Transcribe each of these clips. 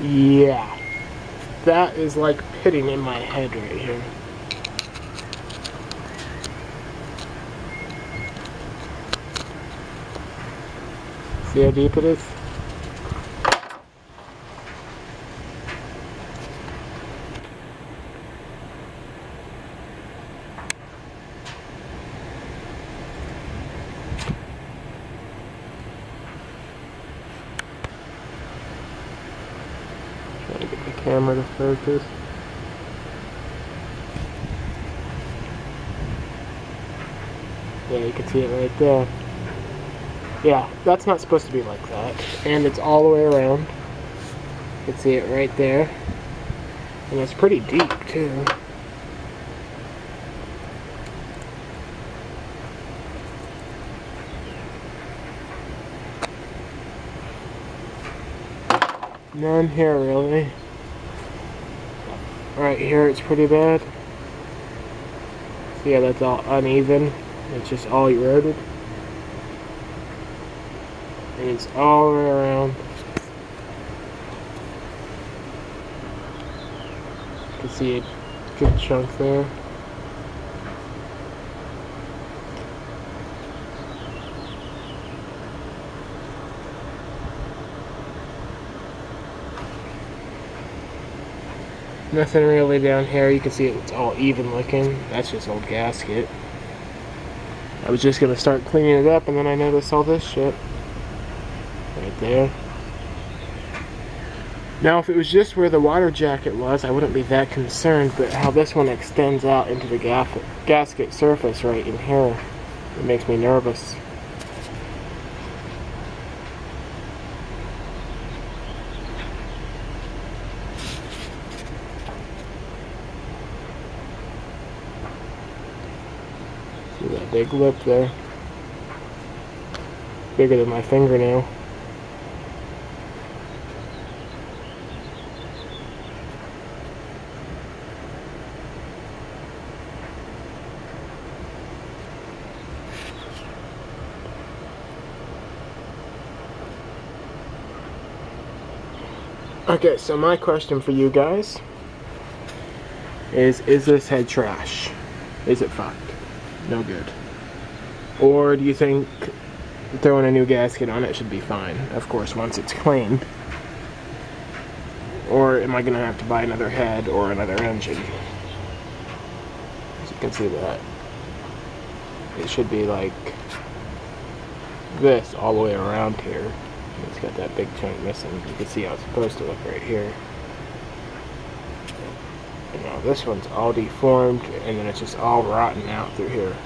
Yeah. That is like pitting in my head right here. See how deep it is? Trying to get the camera to focus. Yeah, you can see it right there. Yeah, that's not supposed to be like that. And it's all the way around. You can see it right there. And it's pretty deep too. None here really. Right here it's pretty bad. How that's all uneven? It's just all eroded. And it's all the way around. You can see a good chunk there. Nothing really down here. You can see it's all even looking. That's just old gasket. I was just gonna start cleaning it up and then I noticed all this shit. Right there. Now if it was just where the water jacket was, I wouldn't be that concerned, but how this one extends out into the gasket surface right in here, it makes me nervous. See that big lip there? Bigger than my fingernail. Okay, so my question for you guys is is this head trash? Is it fucked? No good. Or do you think throwing a new gasket on it should be fine? Of course, once it's cleaned. Or am I gonna have to buy another head or another engine? As you can see that. It should be like this all the way around here. It's got that big chunk missing. You can see how it's supposed to look right here. You know, this one's all deformed and then it's just all rotten out through here.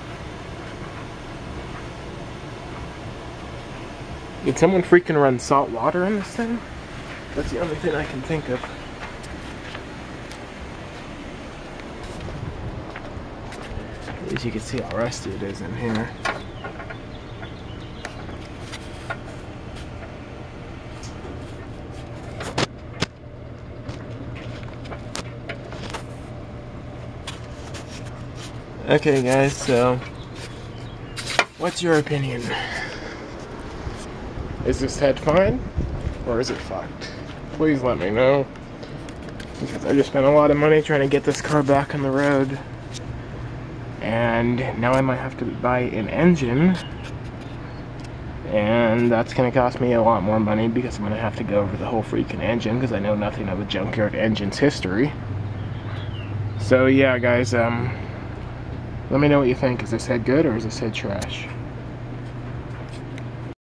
Did someone freaking run salt water in this thing? That's the only thing I can think of. As you can see how rusty it is in here. Okay guys, so what's your opinion? Is this head fine or is it fucked? Please let me know. Because I just spent a lot of money trying to get this car back on the road. And now I might have to buy an engine. And that's gonna cost me a lot more money because I'm gonna have to go over the whole freaking engine because I know nothing of a junkyard engine's history. So yeah guys, um let me know what you think. Is this head good or is this head trash?